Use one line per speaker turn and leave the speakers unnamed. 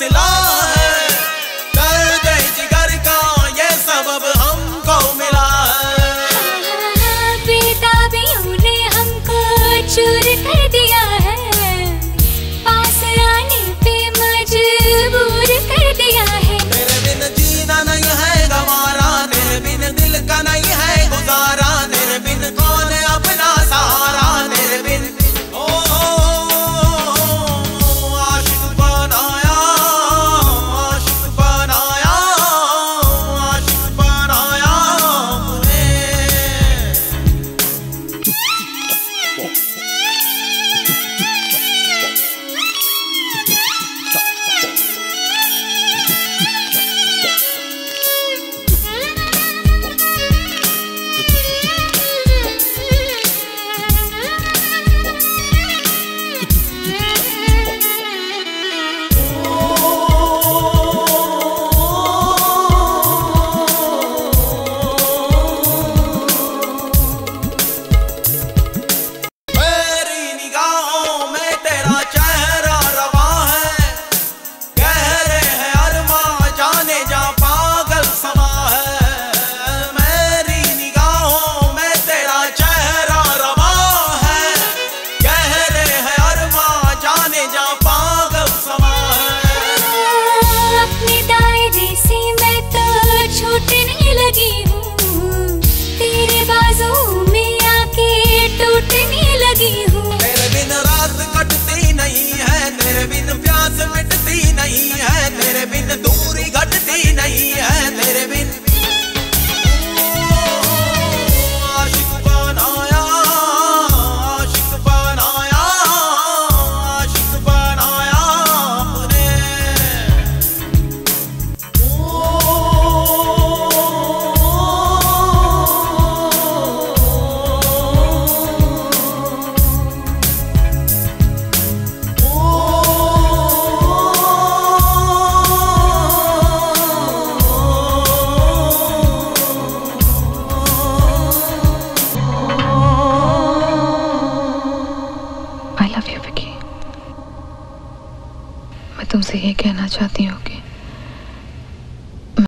say, la तुमसे ये कहना चाहती हूँ कि